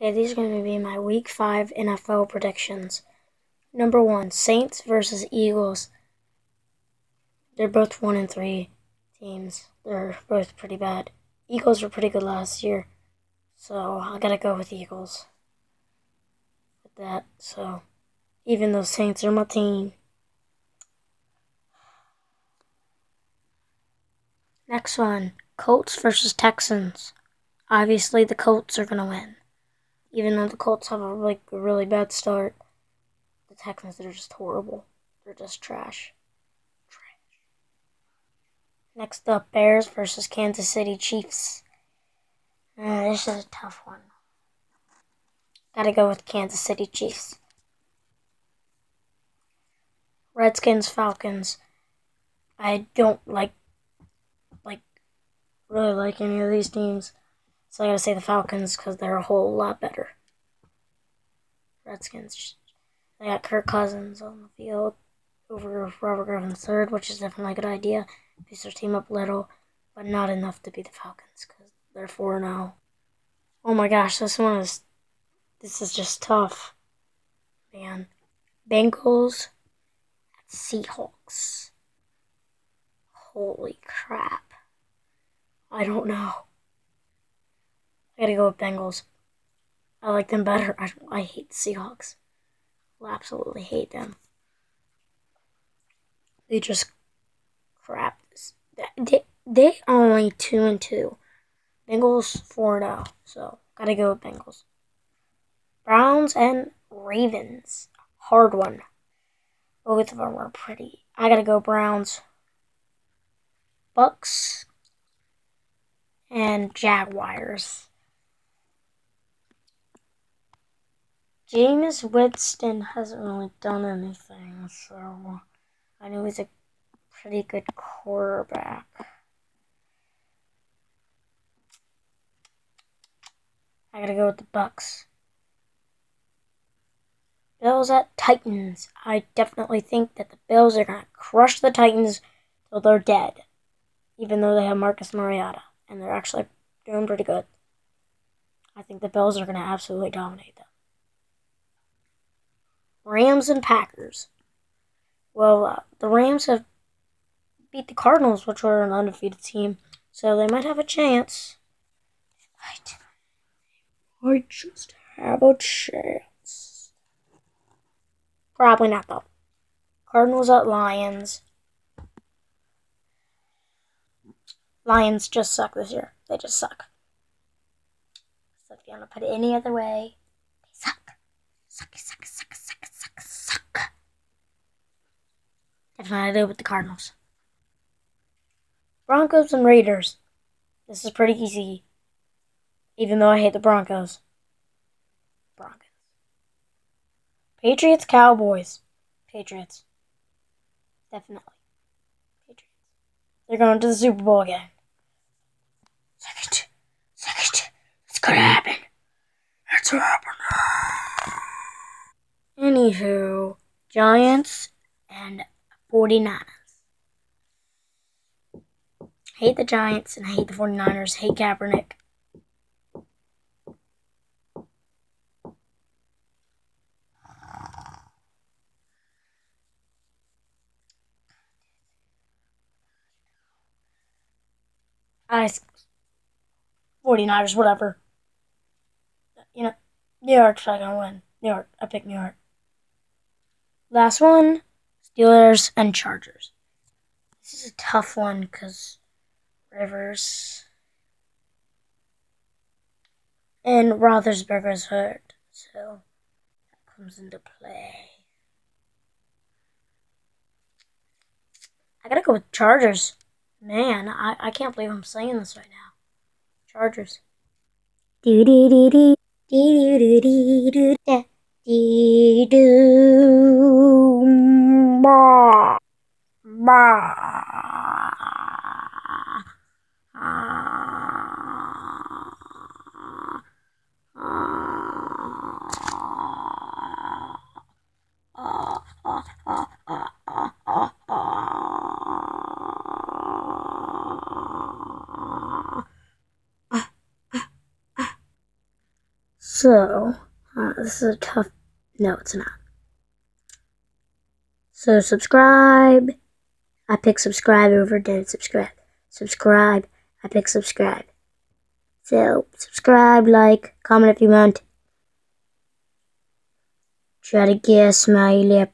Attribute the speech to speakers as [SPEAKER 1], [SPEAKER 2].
[SPEAKER 1] Okay, these are going to be my week five NFL predictions. Number one, Saints versus Eagles. They're both one and three teams. They're both pretty bad. Eagles were pretty good last year, so I gotta go with Eagles. With that, so even though Saints are my team. Next one, Colts versus Texans. Obviously, the Colts are gonna win, even though the Colts have a like a really bad start. The Texans are just horrible. They're just trash. Next up, Bears versus Kansas City Chiefs. Uh, this is a tough one. Gotta go with Kansas City Chiefs. Redskins Falcons. I don't like like really like any of these teams, so I gotta say the Falcons because they're a whole lot better. Redskins. They got Kirk Cousins on the field over Robert Griffin third, which is definitely a good idea. Piece their team up a little, but not enough to beat the Falcons because they're 4 0. Oh my gosh, this one is. This is just tough. Man. Bengals Seahawks. Holy crap. I don't know. I gotta go with Bengals. I like them better. I, I hate the Seahawks. I absolutely hate them. They just crap. They, they only two and two. Bengals four zero. Oh, so gotta go with Bengals. Browns and Ravens. Hard one. Both of them are pretty. I gotta go Browns. Bucks and Jaguars. Jameis Winston hasn't really done anything, so I know he's a pretty good quarterback. I gotta go with the Bucks. Bills at Titans. I definitely think that the Bills are gonna crush the Titans till they're dead, even though they have Marcus Mariota and they're actually doing pretty good. I think the Bills are gonna absolutely dominate them. Rams and Packers. Well, uh, the Rams have beat the Cardinals, which were an undefeated team, so they might have a chance. Might, might just have a chance. Probably not, though. Cardinals at Lions. Lions just suck this year. They just suck. So if you want to put it any other way, they suck, suck, Definitely do with the Cardinals. Broncos and Raiders. This is pretty easy, even though I hate the Broncos. Broncos. Patriots, Cowboys. Patriots. Definitely. Patriots. They're going to the Super Bowl again. Second. Second. It's gonna happen. It's gonna happen. Anywho, Giants and 49ers. Hate the Giants and hate the 49ers. Hate Kaepernick. I 49ers, whatever. You know, New York's not gonna win. New York. I pick New York. Last one Steelers and Chargers. This is a tough one because Rivers. And Roethlisberger's hurt, so that comes into play. I gotta go with Chargers. Man, I, I can't believe I'm saying this right now. Chargers. Do do do do do do do do do do do so, uh, this is a tough. No, it's not. So, subscribe. I pick subscribe over than subscribe. Subscribe. I pick subscribe. So, subscribe, like, comment if you want. Try to guess my lip.